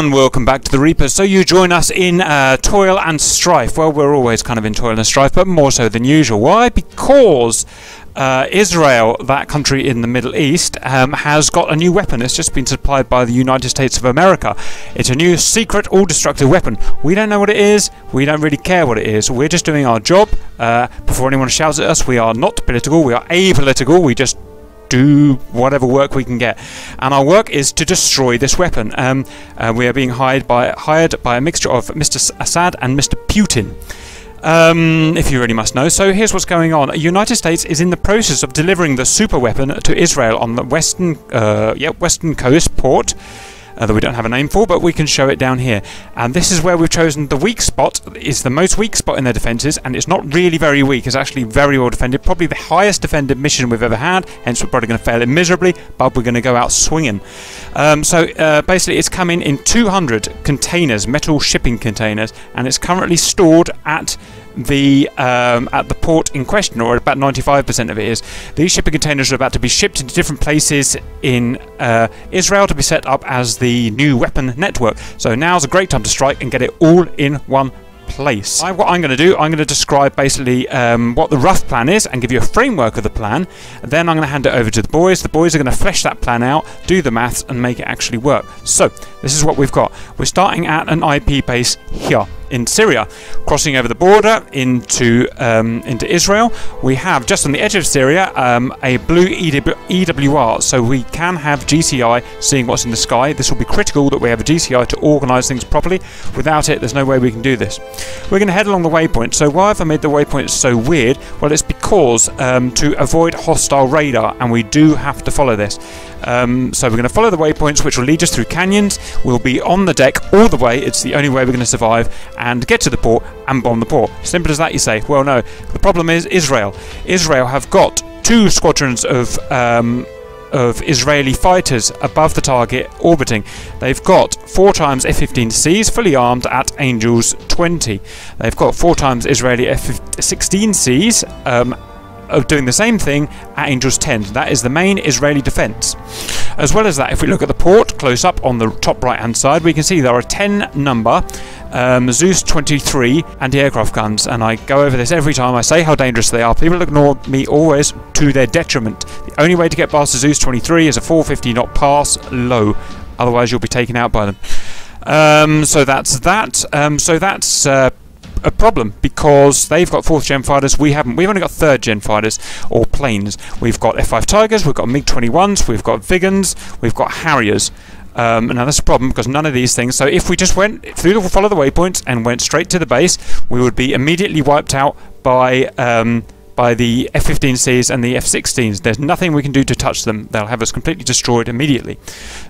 And welcome back to the Reapers. So you join us in uh, toil and strife. Well, we're always kind of in toil and strife, but more so than usual. Why? Because uh, Israel, that country in the Middle East, um, has got a new weapon. It's just been supplied by the United States of America. It's a new secret, all-destructive weapon. We don't know what it is. We don't really care what it is. We're just doing our job. Uh, before anyone shouts at us, we are not political. We are apolitical. We just do whatever work we can get. And our work is to destroy this weapon. Um, uh, we are being hired by hired by a mixture of Mr. Assad and Mr. Putin. Um, if you really must know. So here's what's going on. The United States is in the process of delivering the super weapon to Israel on the western, uh, yeah, western coast port uh, that we don't have a name for, but we can show it down here. And this is where we've chosen the weak spot. It's the most weak spot in their defences, and it's not really very weak. It's actually very well defended. Probably the highest defended mission we've ever had, hence we're probably going to fail it miserably, but we're going to go out swinging. Um, so uh, basically, it's coming in 200 containers, metal shipping containers, and it's currently stored at the um, at the port in question, or about 95% of it is. These shipping containers are about to be shipped into different places in uh, Israel to be set up as the new weapon network. So now's a great time to strike and get it all in one place. I, what I'm going to do, I'm going to describe basically um, what the rough plan is and give you a framework of the plan. Then I'm going to hand it over to the boys. The boys are going to flesh that plan out, do the maths, and make it actually work. So this is what we've got. We're starting at an IP base here in Syria, crossing over the border into um, into Israel. We have just on the edge of Syria um, a blue EWR, so we can have GCI seeing what's in the sky. This will be critical that we have a GCI to organise things properly. Without it, there's no way we can do this. We're going to head along the waypoint. So why have I made the waypoint so weird? Well, it's because um, to avoid hostile radar, and we do have to follow this. Um, so we're going to follow the waypoints, which will lead us through canyons. We'll be on the deck all the way. It's the only way we're going to survive and get to the port and bomb the port. Simple as that, you say. Well, no. The problem is Israel. Israel have got two squadrons of um, of Israeli fighters above the target orbiting. They've got four times F-15Cs fully armed at Angels 20. They've got four times Israeli F-16Cs um, of doing the same thing at Angels 10. That is the main Israeli defence. As well as that, if we look at the port close up on the top right hand side, we can see there are 10 number um, Zeus 23 anti-aircraft guns, and I go over this every time I say how dangerous they are. People ignore me always to their detriment. The only way to get past the Zeus 23 is a 450 knot pass low, otherwise you'll be taken out by them. Um, so that's that. Um, so that's uh, a problem because they've got fourth gen fighters, we haven't. We've only got third gen fighters or planes. We've got F5 Tigers, we've got MiG 21s, we've got Viggens, we've got Harriers. Um, now that's a problem because none of these things. So if we just went through the follow the waypoints and went straight to the base, we would be immediately wiped out by. Um, by the F-15Cs and the F-16s. There's nothing we can do to touch them. They'll have us completely destroyed immediately.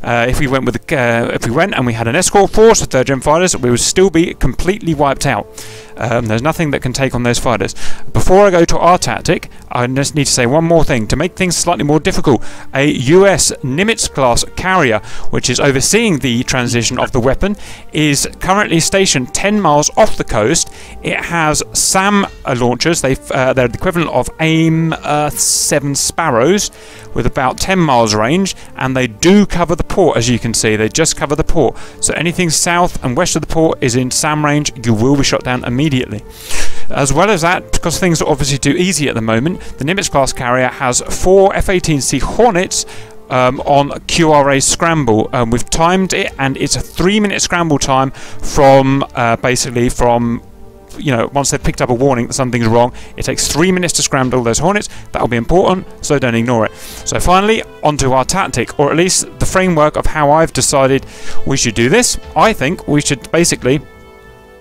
Uh, if we went with the, uh, if we went and we had an escort force of third gen fighters, we would still be completely wiped out. Um, there's nothing that can take on those fighters. Before I go to our tactic, I just need to say one more thing. To make things slightly more difficult, a US Nimitz class carrier, which is overseeing the transition of the weapon, is currently stationed 10 miles off the coast. It has SAM launchers. they uh, they're the equivalent of AIM uh, 7 Sparrows with about 10 miles range, and they do cover the port, as you can see. They just cover the port. So anything south and west of the port is in SAM range. You will be shot down immediately immediately. As well as that, because things are obviously too easy at the moment, the Nimitz class carrier has four F-18C Hornets um, on QRA scramble. Um, we've timed it, and it's a three-minute scramble time from uh, basically from you know once they've picked up a warning that something's wrong. It takes three minutes to scramble those Hornets. That'll be important, so don't ignore it. So finally, onto our tactic, or at least the framework of how I've decided we should do this. I think we should basically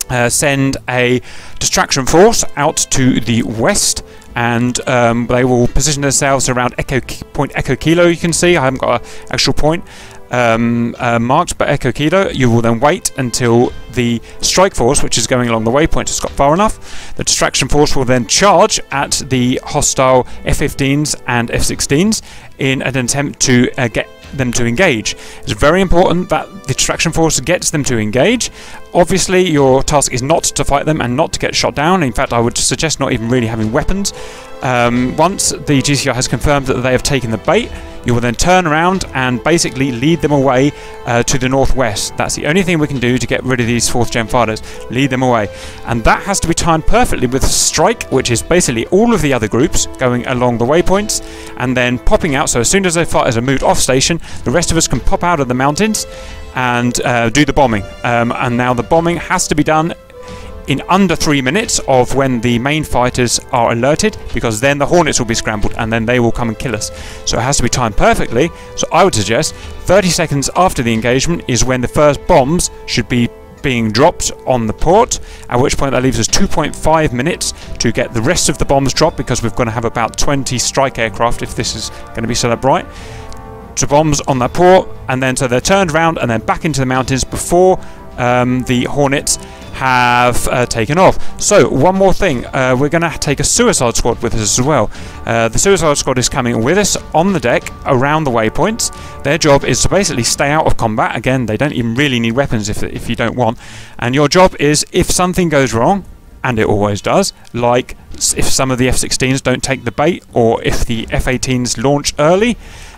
uh, send a distraction force out to the west and um, they will position themselves around Echo Point Echo Kilo you can see. I haven't got an actual point um, uh, marked by Echo Kilo. You will then wait until the strike force which is going along the waypoint has got far enough. The distraction force will then charge at the hostile F-15s and F-16s in an attempt to uh, get them to engage. It's very important that the distraction force gets them to engage. Obviously, your task is not to fight them and not to get shot down. In fact, I would suggest not even really having weapons. Um, once the GCI has confirmed that they have taken the bait, You will then turn around and basically lead them away uh, to the northwest. That's the only thing we can do to get rid of these fourth gen fighters. Lead them away, and that has to be timed perfectly with strike, which is basically all of the other groups going along the waypoints, and then popping out. So as soon as those fighters are moved off station, the rest of us can pop out of the mountains and uh, do the bombing. Um, and now the bombing has to be done in under three minutes of when the main fighters are alerted because then the hornets will be scrambled and then they will come and kill us. So it has to be timed perfectly. So i would suggest 30 seconds after the engagement is when the first bombs should be being dropped on the port at which point that leaves us 2.5 minutes to get the rest of the bombs dropped because we're going to have about 20 strike aircraft if this is going to be set up right. To bombs on that port and then so they're turned around and then back into the mountains before um, the hornets have uh, taken off. So, one more thing, uh, we're going to take a suicide squad with us as well. Uh, the suicide squad is coming with us on the deck around the waypoints. Their job is to basically stay out of combat. Again, they don't even really need weapons if, if you don't want. And your job is if something goes wrong, and it always does, like if some of the F 16s don't take the bait or if the F 18s launch early.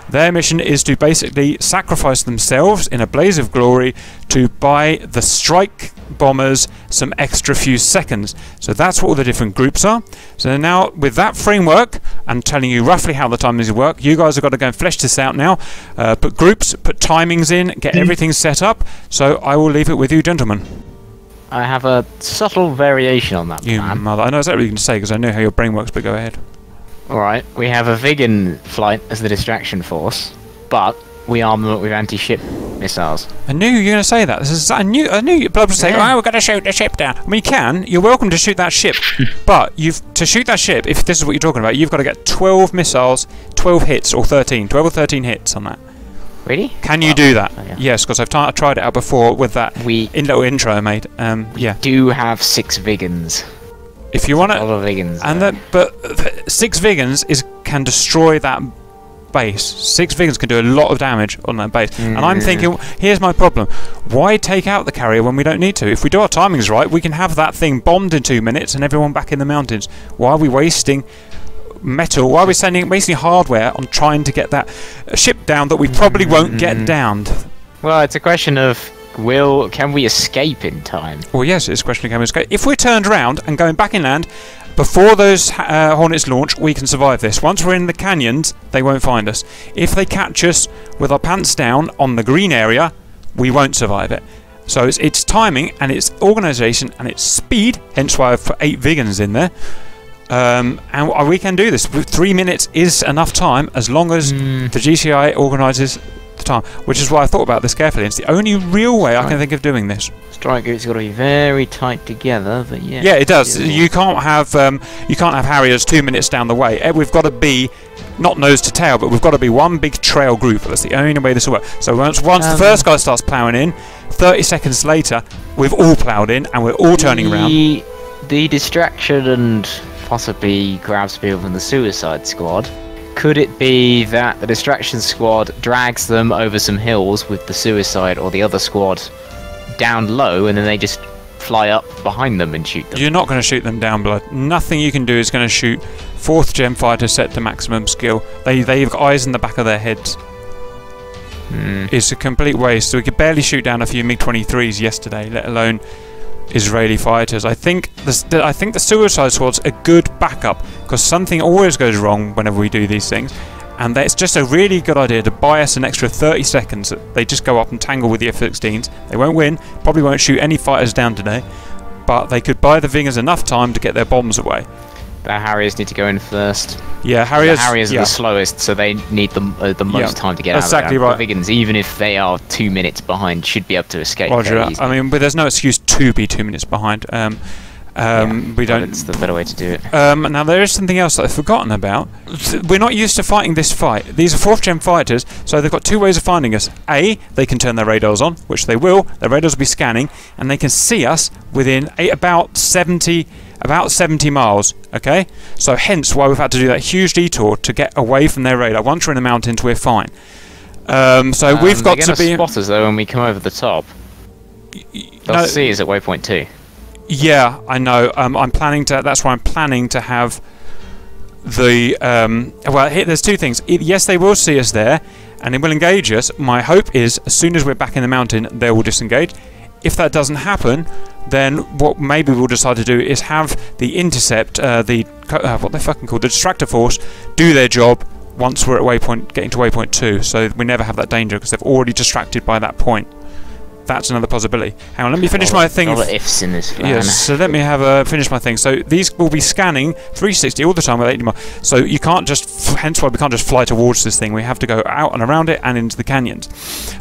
Their mission is to basically sacrifice themselves in a blaze of glory to buy the strike bombers some extra few seconds. So that's what all the different groups are. So now with that framework and telling you roughly how the timings work, you guys have got to go and flesh this out now. Uh, put groups, put timings in, get everything set up. So I will leave it with you, gentlemen. I have a subtle variation on that You plan. mother. I know exactly what you're going to say because I know how your brain works, but go ahead. Alright, we have a Viggen flight as the distraction force, but we arm them up with anti-ship missiles. I knew you were going to say that. This is I knew I knew you blood was saying. "Oh, we're going to shoot the ship down." I mean, you can. You're welcome to shoot that ship, but you've to shoot that ship. If this is what you're talking about, you've got to get 12 missiles, 12 hits, or 13, 12 or 13 hits on that. Really? Can you do that? oh, yeah. Yes, because I've t- I tried it out before with that We in little intro I made. Um, yeah, do have six Viggens. if you want A to, lot of Viggens. and that, but six Viggens is can destroy that base. Six Viggens can do a lot of damage on that base. And I'm Mm. thinking, here's my problem: why take out the carrier when we don't need to? If we do our timings right, we can have that thing bombed in two minutes and everyone back in the mountains. Why are we wasting? Metal. Why are we sending wasting hardware on trying to get that ship down that we probably won't get Mm. downed? Well, it's a question of will can we escape in time? Well, yes, it's a question of can we escape. If we're turned around and going back inland before those uh, hornets launch, we can survive this. Once we're in the canyons, they won't find us. If they catch us with our pants down on the green area, we won't survive it. So it's, it's timing and it's organisation and it's speed. Hence why I've put eight Viggens in there. Um, and we can do this. Three minutes is enough time as long as Mm, the GCI organises the time. Which is why I thought about this carefully. It's the only real way I can think of doing this. strike group's got to be very tight together, but yeah. Yeah, it does. You can't have um, you can't have Harriers two minutes down the way. Eh, We've got to be not nose to tail, but we've got to be one big trail group. That's the only way this will work. So once once the Um, first guy starts ploughing in, thirty seconds later, we've all ploughed in and we're all turning around. the, The distraction and possibly grabs people from the suicide squad. Could it be that the distraction squad drags them over some hills with the suicide or the other squad down low and then they just fly up behind them and shoot them? You're not going to shoot them down, blood. Nothing you can do is going to shoot fourth gen fighters set to maximum skill. They they've got eyes in the back of their heads. Hmm. It's a complete waste. So we could barely shoot down a few MiG 23s yesterday, let alone Israeli fighters. I think the, I think the Suicide Squad's a good backup because something always goes wrong whenever we do these things, and it's just a really good idea to buy us an extra 30 seconds. They just go up and tangle with the F-16s. They won't win. Probably won't shoot any fighters down today, but they could buy the Viggens enough time to get their bombs away. The Harriers need to go in first. Yeah, Harriers. the Harriers are yeah. the slowest, so they need the, uh, the most Yeah, time to get exactly out of right. Viggens, even if they are two minutes behind, should be able to escape. Roger. very that. easily. I mean, but there's no excuse to be two minutes behind. Um, um, we don't. It's the better way to do it. Um, now there is something else that I've forgotten about. We're not used to fighting this fight. These are fourth gen fighters, so they've got two ways of finding us. A, they can turn their radars on, which they will. Their radars will be scanning, and they can see us within eight, about 70, about 70 miles. Okay, so hence why we've had to do that huge detour to get away from their radar. Once we're in the mountains, we're fine. Um, so Um, we've got to be. spot us though when we come over the top. They'll No, see us at waypoint two. Yeah, I know. Um, I'm planning to. That's why I'm planning to have the um, well, here, there's two things. Yes, they will see us there, and they will engage us. My hope is, as soon as we're back in the mountain, they will disengage. If that doesn't happen, then what maybe we'll decide to do is have the intercept, uh, the uh, what they're fucking called, the distractor force, do their job once we're at waypoint, getting to waypoint two, so we never have that danger because they've already distracted by that point. That's another possibility. Hang on, let me finish my thing. All the ifs in this plan. Yes, so let me have a finish my thing. So these will be scanning 360 all the time with 80 miles. So you can't just, hence why we can't just fly towards this thing. We have to go out and around it and into the canyons.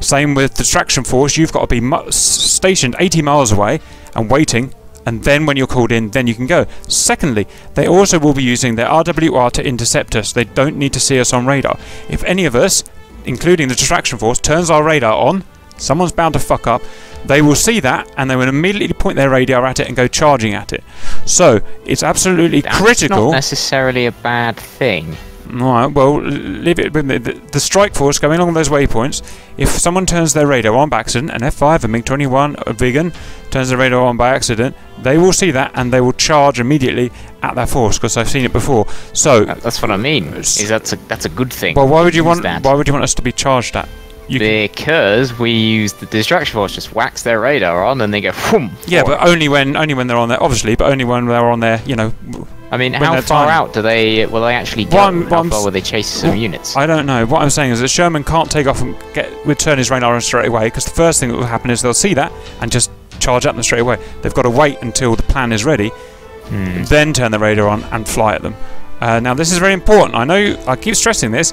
Same with distraction force. You've got to be mu- stationed 80 miles away and waiting. And then when you're called in, then you can go. Secondly, they also will be using their RWR to intercept us. They don't need to see us on radar. If any of us, including the distraction force, turns our radar on, someone's bound to fuck up. They will see that and they will immediately point their radar at it and go charging at it. So it's absolutely That's critical. not necessarily a bad thing. Right, well, leave it with me. The, the strike force going along those waypoints, if someone turns their radar on by accident, an F5, a MiG 21, a Viggen turns their radar on by accident, they will see that and they will charge immediately at that force because I've seen it before. So, That's what I mean. Is that's a that's a good thing. well, why would you want? that. Why would you want us to be charged at? You because we use the distraction force, just whacks their radar on, and they go. Whoom, yeah, but only when only when they're on there, obviously, but only when they're on there. You know, I mean, how far tiny. out do they? Will they actually go? I'm- how far will they chase some what- units? I don't know. What I'm saying is that Sherman can't take off and get return his radar on straight away because the first thing that will happen is they'll see that and just charge at them straight away. They've got to wait until the plan is ready, Hmm. then turn the radar on and fly at them. Uh, now this is very important. I know I keep stressing this,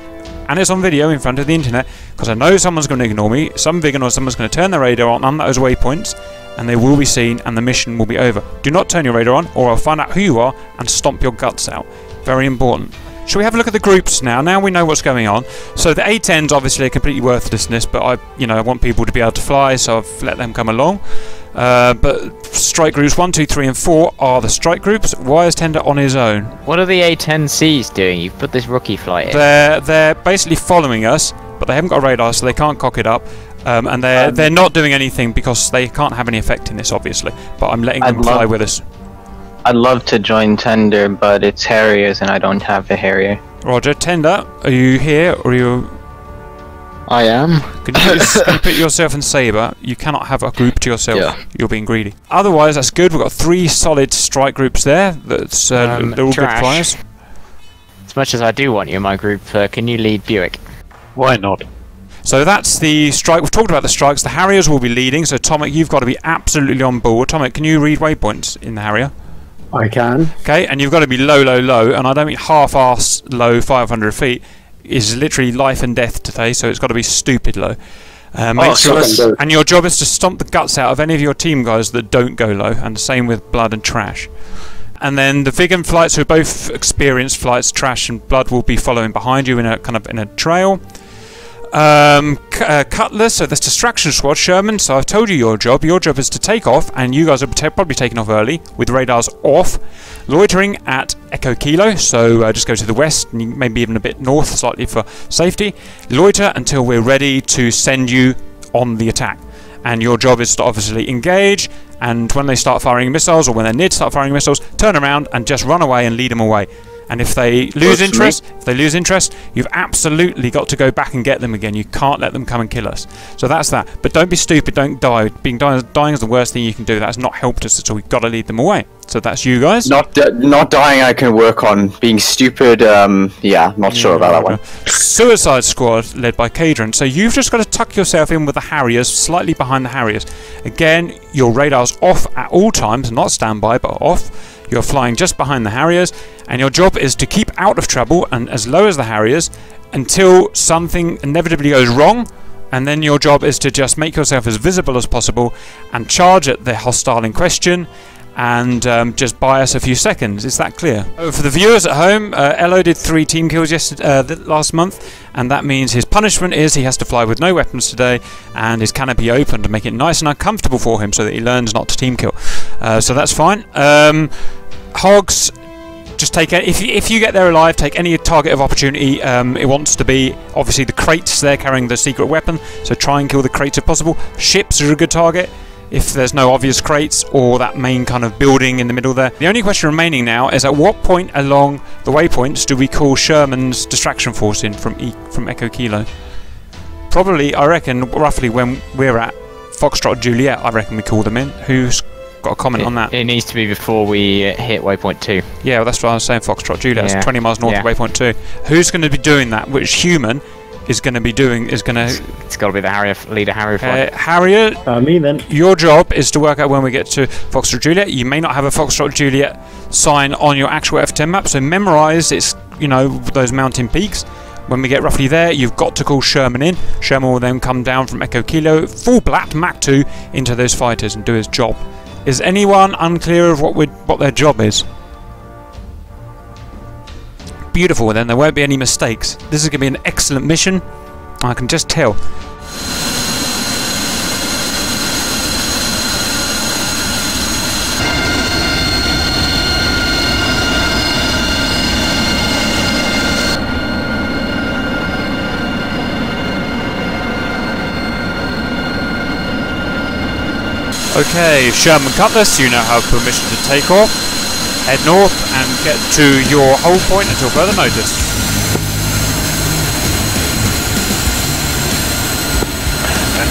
and it's on video in front of the internet because I know someone's going to ignore me. Some Viggen or someone's going to turn their radar on on those waypoints, and they will be seen, and the mission will be over. Do not turn your radar on, or I'll find out who you are and stomp your guts out. Very important. Shall we have a look at the groups now? Now we know what's going on. So the A10s obviously are completely worthlessness, but I, you know, I want people to be able to fly, so I've let them come along. Uh, but strike groups one, two, three, and four are the strike groups. Why is Tender on his own? What are the A10Cs doing? You've put this rookie flight in. They're they're basically following us, but they haven't got a radar, so they can't cock it up. Um, and they're Um, they're not doing anything because they can't have any effect in this, obviously. But I'm letting I'd them fly with us. I'd love to join Tender, but it's Harriers and I don't have a Harrier. Roger, Tender, are you here or are you? I am. Can you, put- can you put yourself and Saber? You cannot have a group to yourself. Yeah. You're being greedy. Otherwise, that's good. We've got three solid strike groups there. That's uh, Um, they're all trash. good flyers. As much as I do want you in my group, uh, can you lead Buick? Why not? So that's the strike. We've talked about the strikes. The Harriers will be leading. So Tomic, you've got to be absolutely on board. Tomic, can you read waypoints in the Harrier? I can. Okay, and you've got to be low, low, low. And I don't mean half-ass low, 500 feet. Is literally life and death today. So it's got to be stupid low. Uh, Oh, sure, and your job is to stomp the guts out of any of your team guys that don't go low, and the same with blood and trash. And then the Viggen flights, who are both experienced flights, trash and blood, will be following behind you in a kind of in a trail. Um, uh, Cutlass, so that's distraction squad, Sherman. So I've told you your job. Your job is to take off, and you guys are probably taking off early with radars off. Loitering at Echo Kilo, so uh, just go to the west and maybe even a bit north slightly for safety. Loiter until we're ready to send you on the attack. And your job is to obviously engage, and when they start firing missiles or when they're near to start firing missiles, turn around and just run away and lead them away. And if they lose interest, if they lose interest, you've absolutely got to go back and get them again. You can't let them come and kill us. So that's that. But don't be stupid. Don't die. Being dying, dying is the worst thing you can do. That's not helped us at all. We've got to lead them away. So that's you guys. Not not dying. I can work on being stupid. Um, yeah, not sure about that one. Suicide Squad, led by Cadron. So you've just got to tuck yourself in with the Harriers, slightly behind the Harriers. Again, your radar's off at all times, not standby, but off. You're flying just behind the Harriers, and your job is to keep out of trouble and as low as the Harriers until something inevitably goes wrong. And then your job is to just make yourself as visible as possible and charge at the hostile in question and um, just buy us a few seconds. Is that clear? For the viewers at home, uh, Elo did three team kills yesterday, uh, last month, and that means his punishment is he has to fly with no weapons today, and his canopy open to make it nice and uncomfortable for him, so that he learns not to team kill. Uh, so that's fine. Um, Hogs. Just take it if you, if you get there alive. Take any target of opportunity. Um, it wants to be obviously the crates. They're carrying the secret weapon, so try and kill the crates if possible. Ships are a good target. If there's no obvious crates or that main kind of building in the middle there. The only question remaining now is at what point along the waypoints do we call Sherman's distraction force in from e- from Echo Kilo? Probably, I reckon, roughly when we're at Foxtrot Juliet, I reckon we call them in. Who's got a comment on that? It needs to be before we uh, hit waypoint two. Yeah, well, that's what I was saying. Foxtrot Juliet, Yeah. that's 20 miles north of Waypoint Two. Who's going to be doing that? Which human is going to be doing? Is going to It's got to be the Harrier leader, Harrier flight. uh, Harriet? Uh, me then. Your job is to work out when we get to Foxtrot Juliet. You may not have a Foxtrot Juliet sign on your actual F10 map, so memorize it's you know those mountain peaks. When we get roughly there, you've got to call Sherman in. Sherman will then come down from Echo Kilo, full black Mach 2 into those fighters and do his job. Is anyone unclear of what we what their job is? Beautiful, then there won't be any mistakes. This is going to be an excellent mission. I can just tell. Okay, Sherman Cutlass, you now have permission to take off. Head north and get to your hold point until further notice.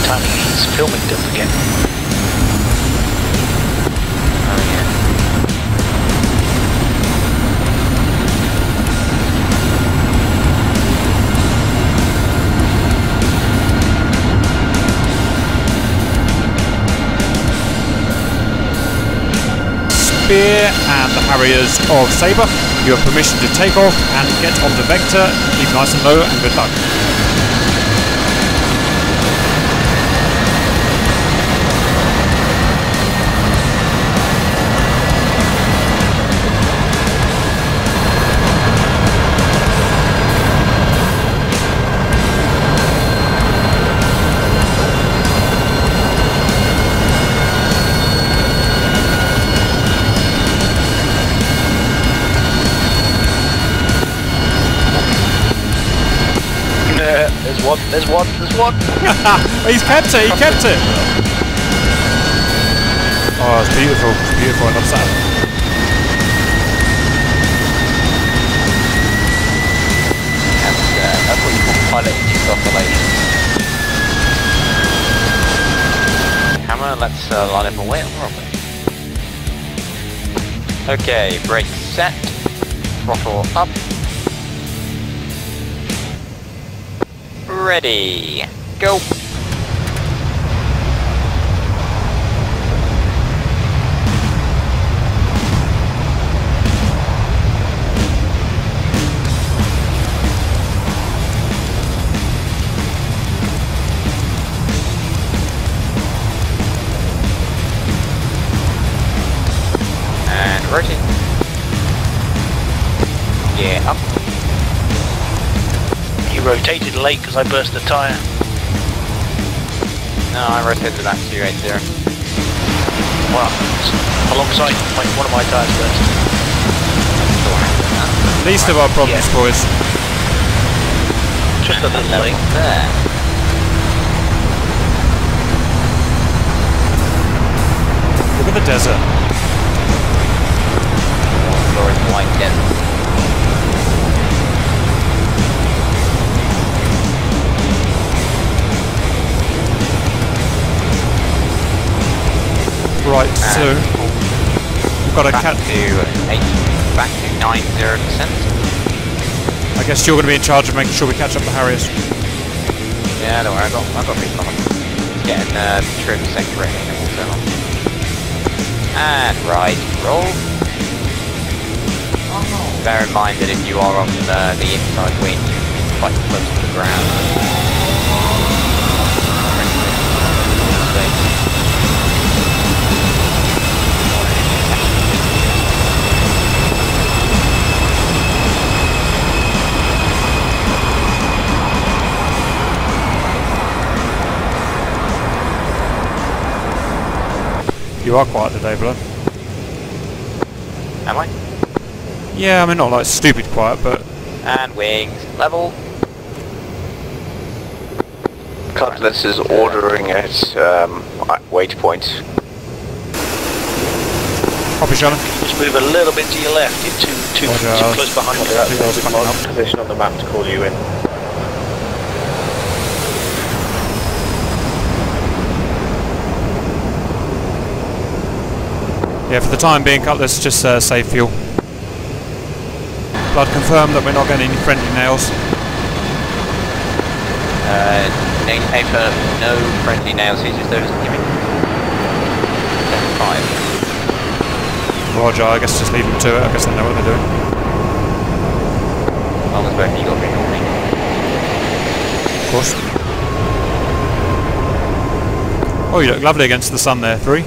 Time he's filming, don't forget. Spear and the Harriers of Sabre, you have permission to take off and get on the vector. Keep nice and low and good luck. One, there's one, there's one. He's kept it, he kept it! Oh, it's beautiful, it's beautiful, I love that. And uh, that's what you call pilot induced oscillation. Hammer, let's uh, line up and wait, where are we? Okay, brake set, throttle up. Ready, go! Rotated late because I burst the tyre. No, I rotated that 280. Well, alongside my, one of my tyres burst. Least of our problems, Yeah. boys. Just a little late. There. Look at the desert. Glorious white desert. Right, so we've got a cat. to eight. Back to nine zero percent. I guess you're going to be in charge of making sure we catch up the Harriers. Yeah, don't worry. I got I got people on. Getting uh, trim sector and so on. And right, roll. Bear in mind that if you are on uh, the inside wing, you're quite close to the ground. You are quiet today, Blood. Am I? Yeah, I mean, not like stupid quiet, but... And wings. Level. Cutlass is ordering at um, wait point. Copy, Shannon. Just move a little bit to your left. You're too, too, too close behind. Roger, that position on the map to call you in. Yeah, for the time being, cut. Let's just uh, save fuel. Blood confirm that we're not getting any friendly nails. Uh, name paper, no friendly nail seizures, those giving. Five. Roger, I guess just leave them to it. I guess they know what they're doing. As both you got me. Of course. Oh, you look lovely against the sun there, three.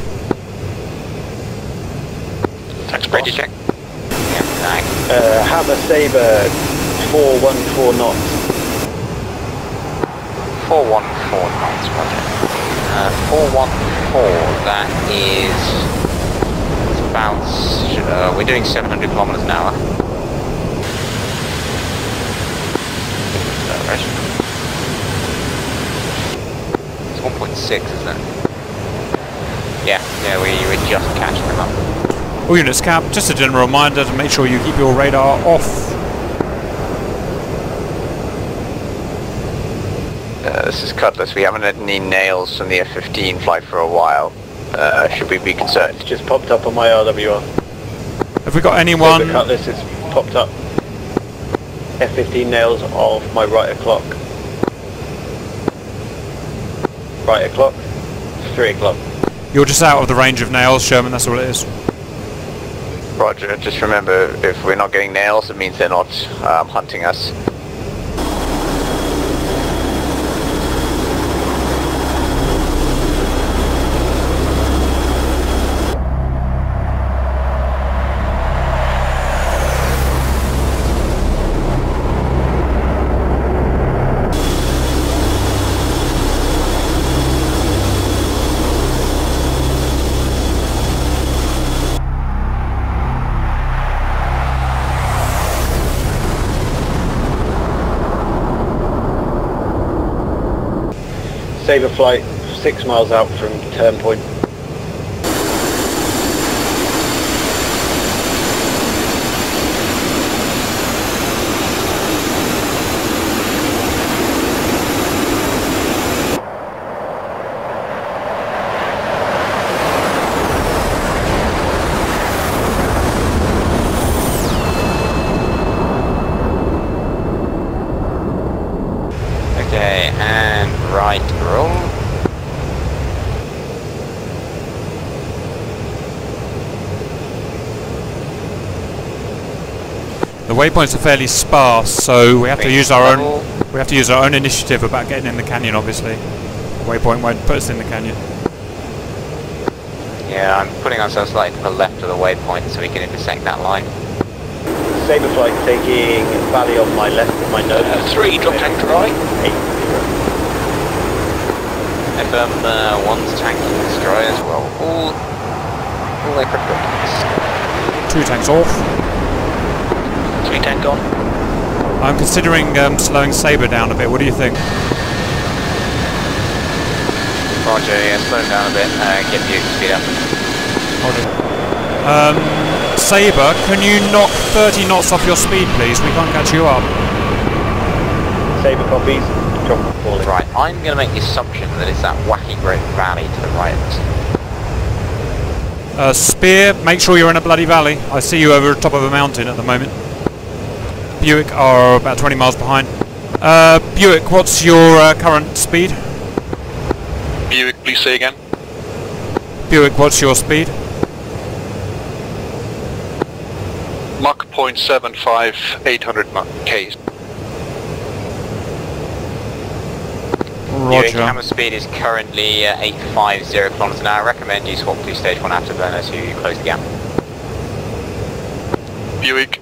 Ready check? Yeah, tag. Uh, Hammer Saber, 414 knots. 414 knots, roger. Uh, 414, that is... About... Uh, we're doing 700 kilometers an hour. Uh, right. It's 1.6, isn't it? Yeah, yeah, we, we're just catching them up. All units cap. Just a general reminder to make sure you keep your radar off. Uh, this is Cutlass. We haven't had any nails from the F-15 flight for a while. Uh, should we be concerned? It's just popped up on my RWR. Have we got Saber anyone? Cutlass has popped up. F15 nails off my right o'clock. Right o'clock. Three o'clock. You're just out of the range of nails, Sherman. That's all it is. Roger, just remember, if we're not getting nails, it means they're not um, hunting us. Saber flight, six miles out from turn point. Okay, and right roll. The waypoints are fairly sparse, so we have to use our level. own. We have to use our own initiative about getting in the canyon. Obviously, waypoint won't put us in the canyon. Yeah, I'm putting ourselves slightly to the left of the waypoint so we can intersect that line. Saber flight taking valley on my left of my nose. Uh, three, drop tank to right. Eight. FM uh, one's tanking destroyers, well, all, all their critical tanks. Two tanks off. Three tank. I'm considering um, slowing Saber down a bit. What do you think? Roger, yeah, slow down a bit, uh, get you speed up. Hold it. Um, Saber, can you knock 30 knots off your speed, please? We can't catch you up. Saber copies. Right, I'm going to make the assumption that it's that wacky great valley to the right. Uh, Spear, make sure you're in a bloody valley. I see you over the top of a mountain at the moment. Buick are about 20 miles behind. Uh, Buick, what's your uh, current speed? Buick, please say again. Buick, what's your speed? Mach 0.75, 800 Mach Ks. Your Roger. camera speed is currently uh, 850 kilometers an hour. I recommend you swap to stage 1 afterburner to close the gap. Buick,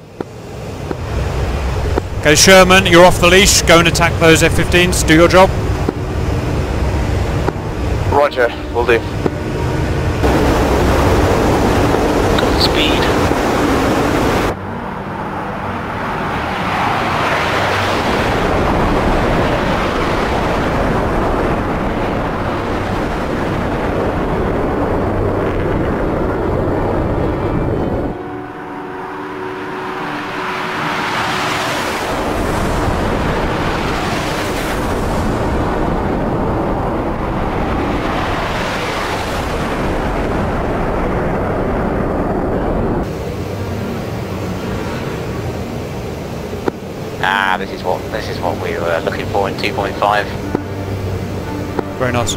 Okay, Sherman, you're off the leash. Go and attack those F-15s. Do your job. Roger, will do. Two point five. Very nice.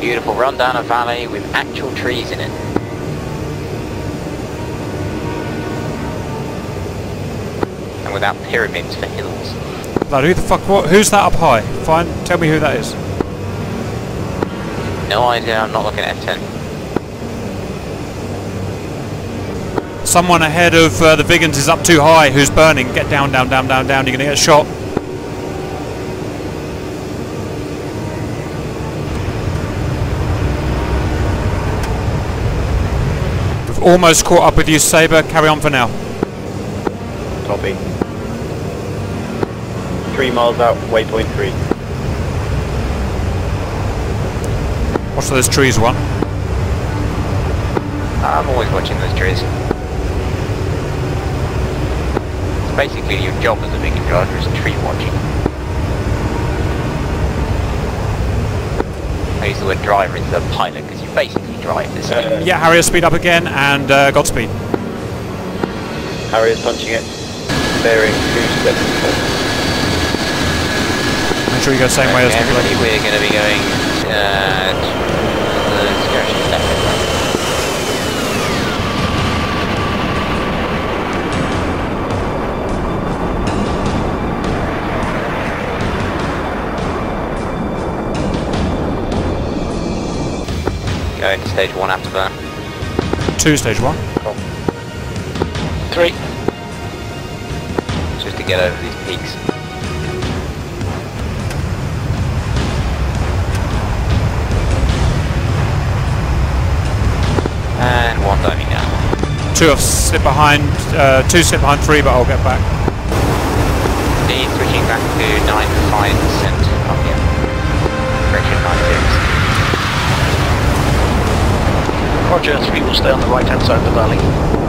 Beautiful run down a valley with actual trees in it. and without pyramids for hills. Lad, who the fuck, what, who's that up high? Fine, tell me who that is. No idea, I'm not looking at F10. Someone ahead of uh, the Viggens is up too high. Who's burning? Get down, down, down, down, down. You're gonna get shot. We've almost caught up with you, Saber. Carry on for now. Copy. Three miles out, waypoint three. Watch those trees, one. I'm always watching those trees. It's basically your job as a Viggen driver is tree watching. I use the word driver instead of pilot because you basically drive this thing. Uh, Yeah, Harrier, speed up again, and uh, Godspeed. Harrier's punching it. Bearing two steps. Make sure you go the same way as the everybody, we're going to be going uh, Going to stage one afterburn. two stage one. Three. Just to get over these peaks. And one diving down. Two have slipped behind, uh, two slipped behind three, but I'll get back. D switching back to 95% up here. Roger, three will stay on the right hand side of the valley.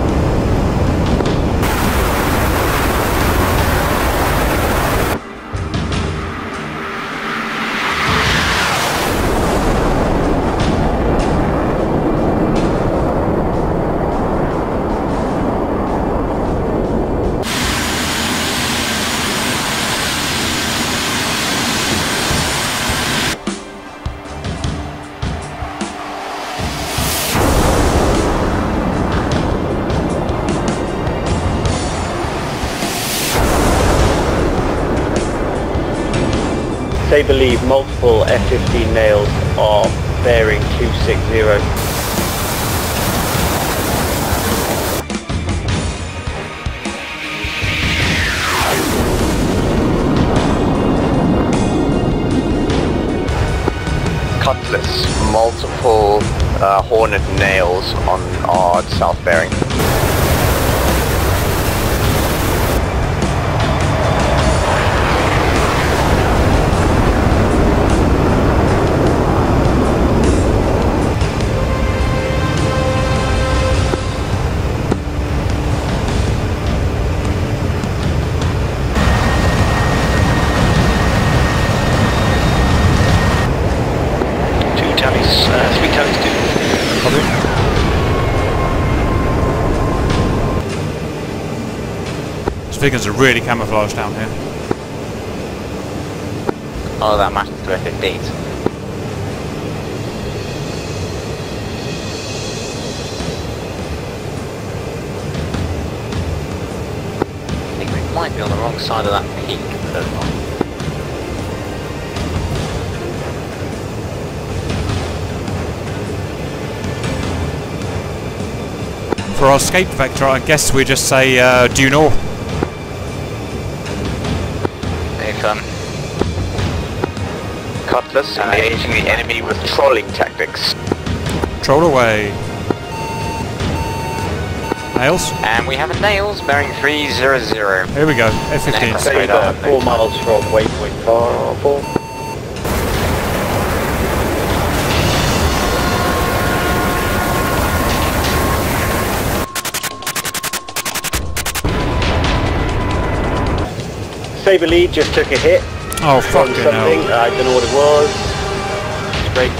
They believe multiple F-15 nails are bearing 260. Cutlass, multiple uh, hornet nails on our south bearing. Viggens are really camouflaged down here. Oh, that F-15s. I think we might be on the wrong side of that peak. but. For our escape vector, I guess we just say uh, due north. Cutlass engaging the enemy with trolling tactics. Troll away. Nails. and we have a nails bearing 300. Here we go. Next. F-15. Straight Saber, up. four miles from waypoint four. four. Saber lead just took a hit Oh from fucking something. hell. I don't know what it was. Straight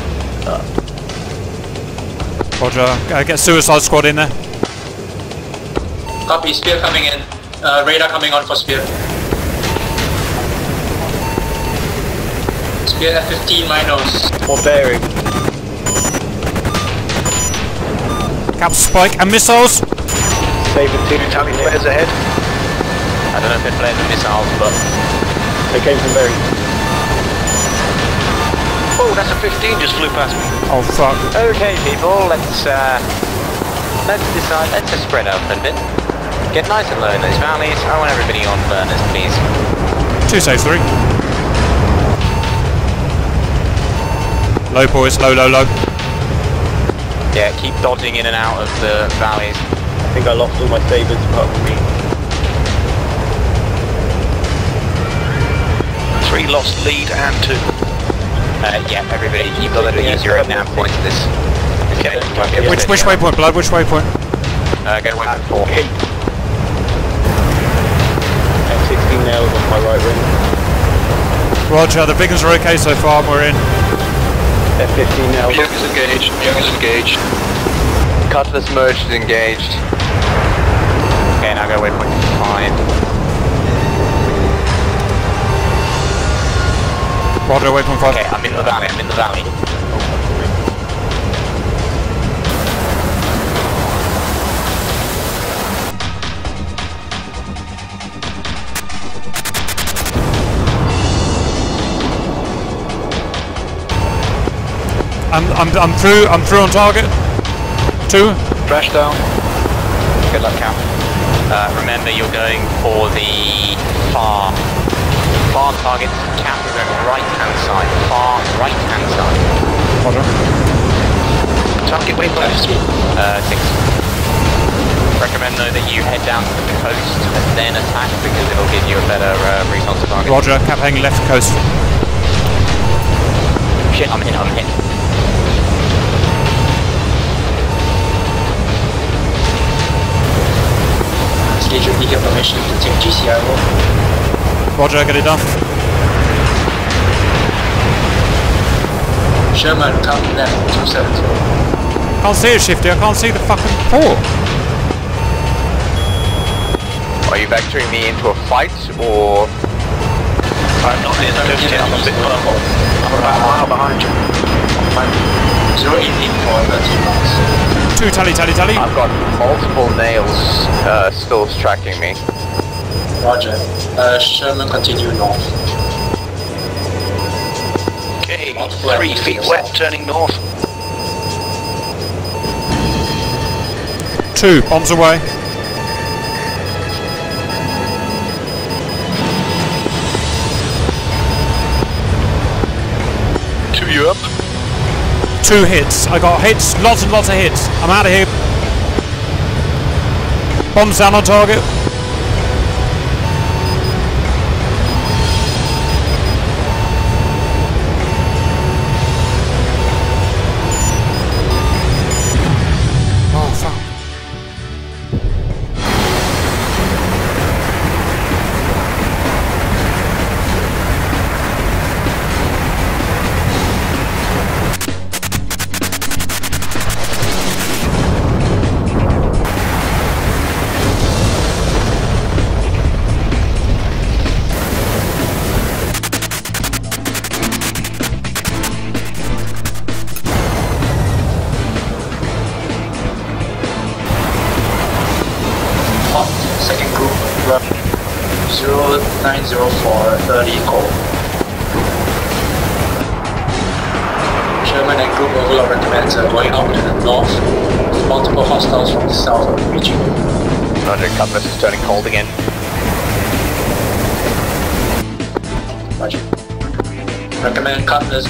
up. Roger. Uh, get Suicide Squad in there. Copy, spear coming in. Uh, radar coming on for Spear. Spear F-15 minus. More bearing. Cap spike and missiles. Saber 2. Tally flares ahead. I don't know if it flares and missiles, but They came from bearing. Oh, that's a 15 just flew past me. Oh fuck. okay, people. Let's uh, let's decide. Let's just spread out a little bit. Get nice and low in those valleys. I want everybody on burners, please. Two saves three. Low boys, low, low, low. Yeah, keep dodging in and out of the valleys. I think I lost all my sabers apart from me. Three lost lead and two. Uh, yeah, everybody, you've got to use your nav point to this. Okay. Which which waypoint, blood? Which waypoint? Uh, go to waypoint four. F-16 nails on my right wing. Roger. The big ones are okay so far. We're in. F-15 nails. Young is engaged. Young is engaged. Cutlass merged is engaged. Okay, now go waypoint five. Roger. Waypoint five. Okay, I'm in the valley. I'm in the valley. I'm I'm I'm through. I'm through on target. Two. Flash down. Good luck, Cal. Uh, remember, you're going for the far, far target. Cap, you're right hand side. Far right hand side. Roger. Target way left. Uh, six. Recommend though that you head down to the coast and then attack because it'll give you a better uh, response target. Roger. Cap hanging left coast. Shit, I'm hit. I'm hit. Schedule the information to take GCI roll. Roger. Get it done. Sherman, come left, 270. Can't see it, Shifty. I can't see the fucking port. Are you vectoring me into a fight or I'm not in just yet. I'm a bit purple. I'm about a mile behind you. Zero eight eight four, 13. Two tally, tally, tally. I've got multiple nails uh, still tracking me. Roger. Uh, Sherman, continue north. Okay, three feet wet, turning north. Two. Bombs away. Two you up. Two hits. I got hits. Lots and lots of hits. I'm out of here. Bombs down on target.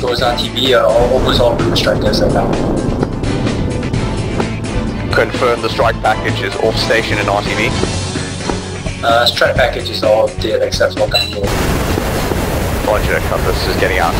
Cutlass goes RTB uh, almost all blue strikers are down. Confirm the strike package is off station in RTB. Uh, strike package is all dead except for Gunboat. Roger, Cutlass is getting out.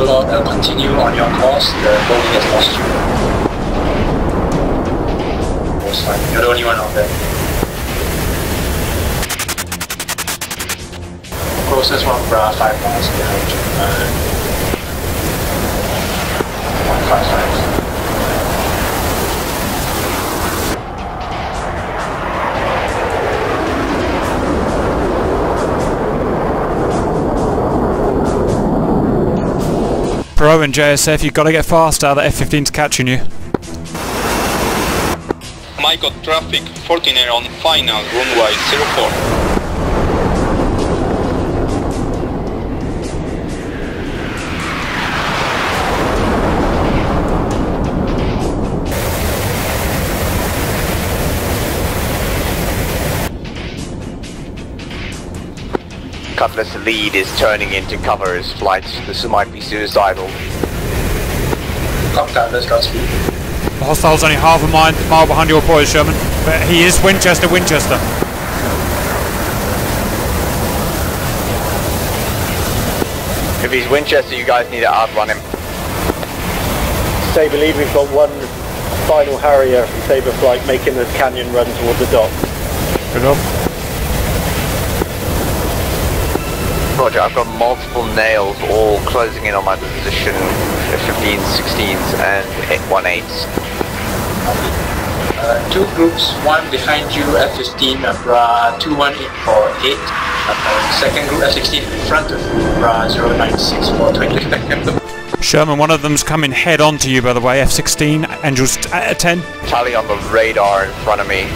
Gunboat Overlord, uh, continue on your course. The Boeing has lost you. Most fine. You're the only one out there. Closest one, Bra, 5 miles behind you. Uh, 155. Pro and JSF, you've got to get faster. The F-15's catching you. Mike traffic, 14 air on final, runway 04. Cutlass lead is turning into cover his flight. This might be suicidal. Come Cutlass, Godspeed. The hostile's only half a mile, mile behind your boys, Sherman. But he is Winchester, Winchester. If he's Winchester, you guys need to outrun him. Sabre lead, we've got one final Harrier from Sabre Flight making the canyon run toward the dock. Good job. Roger, I've got multiple nails all closing in on my position. 15s, 16s, and 18s. Uh, two groups, one behind you F-15, uh, Bra 218 for 8. Uh, second group F-16 in front of you, Bra 096 for 20. Sherman, one of them's coming head on to you, by the way. F-16, Angels t- uh, 10. Tally on the radar in front of me.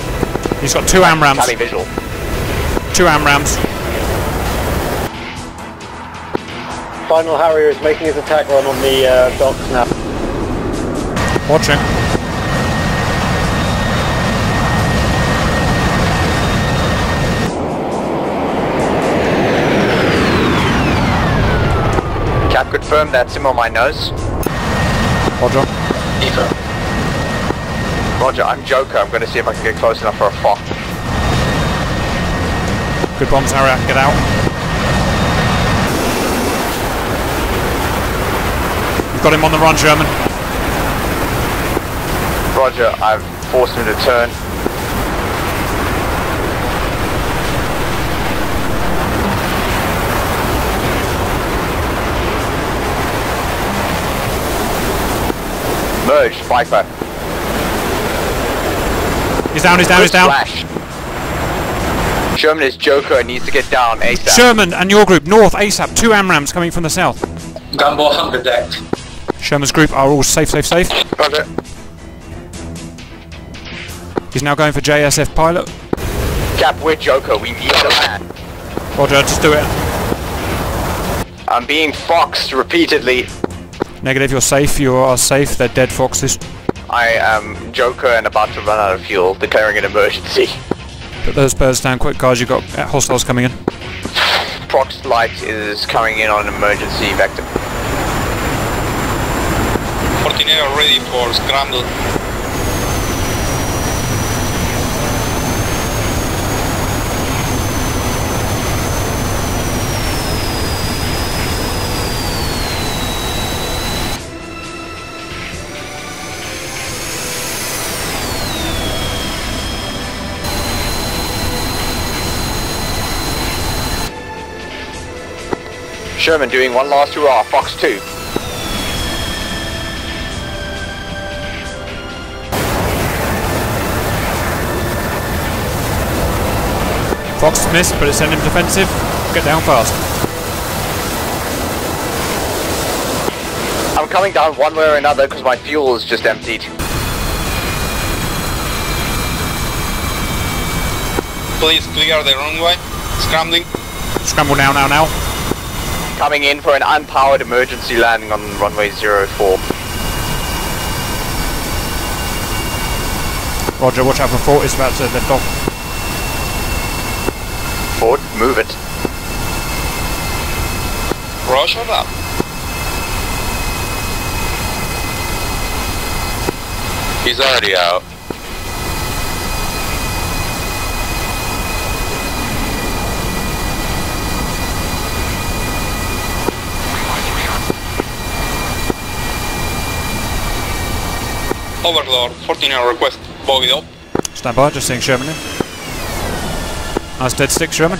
He's got two AMRAAMs. Tally visual. Two AMRAAMs. Final Harrier is making his attack run on the uh, docks now. Watching. Cap confirm that's him on my nose. Roger. Eva. Roger, I'm Joker. I'm going to see if I can get close enough for a fog. Good bombs, Harrier. Get out. Got him on the run, Sherman. Roger, I've forced him to turn. Merge, Viper. He's down, he's down, he's down. Flash. Sherman is Joker and needs to get down ASAP. Sherman and your group, north, ASAP. Two AMRAAMs coming from the south. Gunboat hug the deck. Sherman's group are all safe, safe, safe. Roger. He's now going for JSF pilot. Cap, we're Joker. We need the man. Roger, just do it. I'm being foxed repeatedly. Negative, you're safe. You are safe. They're dead foxes. I am Joker and about to run out of fuel, declaring an emergency. Put those birds down quick, guys. You've got hostiles coming in. Prox light is coming in on emergency vector. 14 air ready for scramble. Sherman doing one last hurrah, Fox 2. Fox missed, but it's sending him defensive. Get down fast. I'm coming down one way or another because my fuel is just emptied. Please clear the runway. Scrambling. Scramble now, now, now. Coming in for an unpowered emergency landing on runway 04. Roger, watch out for Fort. It's about to lift off. Move it. Roger that. He's already out. Overlord, 14 hour request, bogey up. Stand by, just seeing Sherman in. Nice dead stick, Sherman.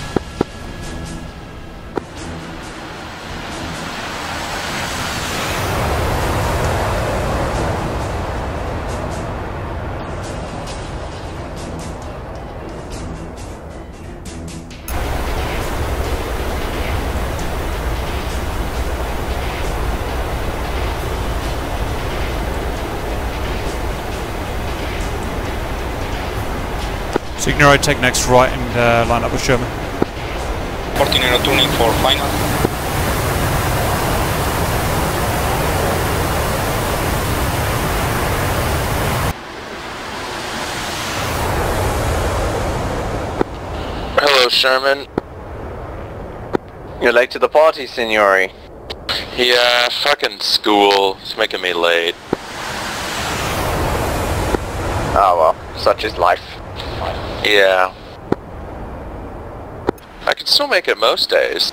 Signore, take next right and uh, line up with Sherman. 14 hour tuning for final. Hello, Sherman. You're late to the party, Signori. Yeah, fucking school. It's making me late. Oh well, such is life. Yeah. I can still make it most days.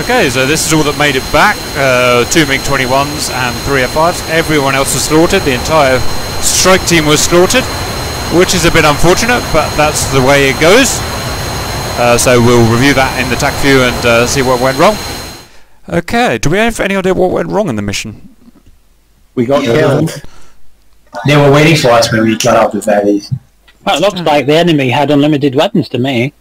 Okay, so this is all that made it back. Uh, two MiG-21s and three F-5s. Everyone else was slaughtered. The entire strike team was slaughtered, which is a bit unfortunate, but that's the way it goes. Uh, so we'll review that in the Tacview and uh, see what went wrong. Okay, do we have any idea what went wrong in the mission? We got Yeah. killed. They were waiting for us when we got out of the valleys. Well, it looks like the enemy had unlimited weapons to me.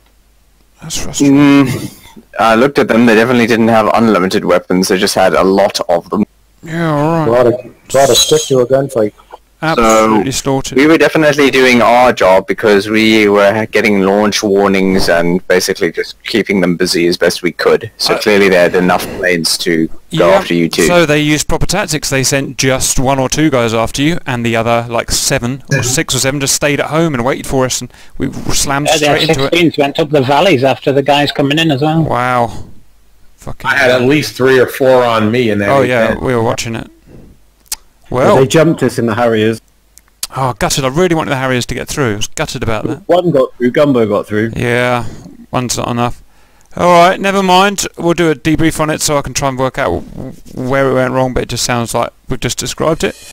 That's frustrating. Mm, I looked at them. They definitely didn't have unlimited weapons. They just had a lot of them. Yeah, alright. Rather, rather stick to a gunfight. Absolutely slaughtered. We were definitely doing our job because we were getting launch warnings and basically just keeping them busy as best we could. So Uh, clearly they had enough planes to go Yeah, after you too. So they used proper tactics. They sent just one or two guys after you, and the other, like seven or six or seven, just stayed at home and waited for us, and we slammed Uh, straight into it. F-16s went up the valleys after the guys coming in as well. Wow. Fucking I had at least three or four on me in that. Oh yeah, we were watching it. Well, they jumped us in the Harriers. oh gutted. I really wanted the Harriers to get through. I was gutted about that. One got through. Gunboat got through. Yeah, one's not enough. All right, never mind. We'll do a debrief on it so I can try and work out where it went wrong. But it just sounds like we've just described it.